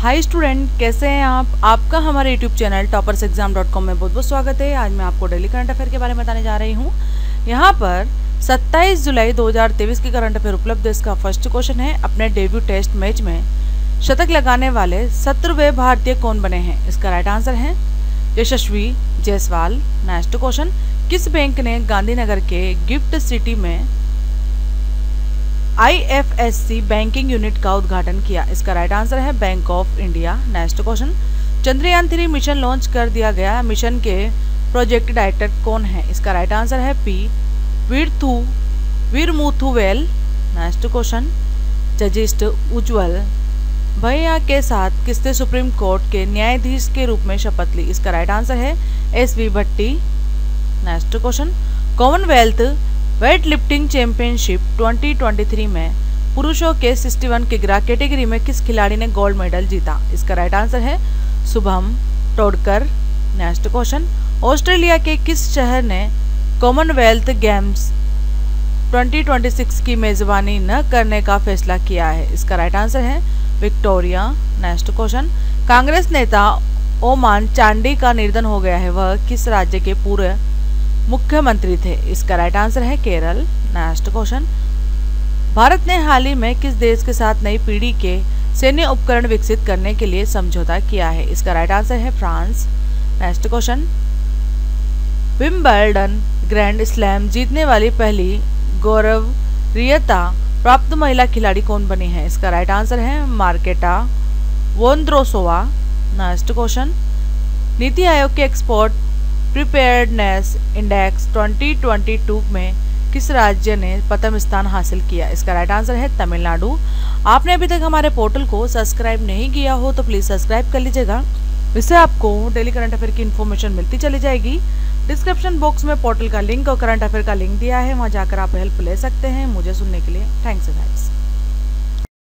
Hi student कैसे हैं आप? आपका हमारे YouTube channel toppers exam dot com में बहुत बहुत स्वागत है। आज मैं आपको डेली करंट अफेयर के बारे में बताने जा रही हूँ। यहाँ पर 27 जुलाई 2023 के करंट अफेयर उपलब्ध इसका फ़र्स्ट क्वेश्चन है, अपने डेब्यू टेस्ट मैच में शतक लगाने वाले सत्रहवें भारतीय कौन बने हैं? इसका राइट आंसर है, यशस्वी जायसवाल। नेक्स्ट क्वेश्चन किस बैंक ने गांधीनगर के गिफ्ट सिटी में आईएफएससी बैंकिंग यूनिट का उद्घाटन किया। इसका राइट आंसर है Bank of India next question Chandrayaan three mission launch कर दिया गया। मिशन के प्रोजेक्ट डायरेक्टर कौन है? इसका राइट आंसर है P वीरथू Veeramuthuvel next question justice Ujjal Bhuyan के साथ किसने सुप्रीम कोर्ट के न्यायाधीश के रूप में शपथ ली? इसका राइट आंसर है S V Bhatti next question Commonwealth weightlifting championship 2023 में पुरुषों के 61 किग्रा कैटेगरी में किस खिलाड़ी ने गोल्ड मेडल जीता? इसका राइट आंसर है Shubham Todkar next question Australia के किस शहर ने कॉमनवेल्थ गेम्स 2026 की मेजबानी न करने का फैसला किया है? इसका राइट आंसर है विक्टोरिया। नेक्स्ट क्वेश्चन कांग्रेस नेता ओमान चांडी का निर्धन हो गया है। वह किस राज्य के पूर्व मुख्यमंत्री थे। इसका राइट आंसर है केरल। नेक्स्ट क्वेश्चन भारत ने हाल ही में किस देश के साथ नई पीढ़ी के सैन्य उपकरण विकसित करने के लिए समझौता किया है? इसका राइट आंसर है France. Next question Wimbledon grand slam जीतने वाली पहली गौरवरीयता प्राप्त महिला खिलाड़ी कौन बनी है? इसका राइट आंसर है Marketa Vondrousova next question NITI Aayog के एक्सपोर्ट प्रिपेयर्डनेस इंडेक्स 2022 में किस राज्य ने प्रथम स्थान हासिल किया? इसका राइट आंसर है तमिलनाडु। आपने अभी तक हमारे पोर्टल को सब्सक्राइब नहीं किया हो तो प्लीज़ सब्सक्राइब कर लीजिएगा। इससे आपको डेली करंट अफेयर की इन्फॉर्मेशन मिलती चली जाएगी। डिस्क्रिप्शन बॉक्स में पोर्टल का लिंक और करंट अफेयर का लिंक दिया है। वहाँ जाकर आप हेल्प ले सकते हैं मुझे सुनने के लिए। Thanks guys